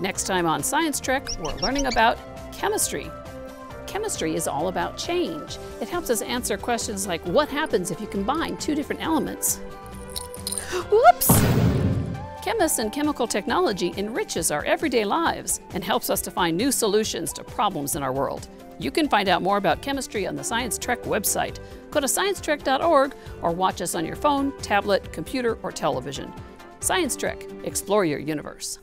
Next time on Science Trek, we're learning about chemistry. Chemistry is all about change. It helps us answer questions like what happens if you combine two different elements? Whoops! Chemists and chemical technology enriches our everyday lives and helps us to find new solutions to problems in our world. You can find out more about chemistry on the Science Trek website. Go to sciencetrek.org or watch us on your phone, tablet, computer, or television. Science Trek, explore your universe.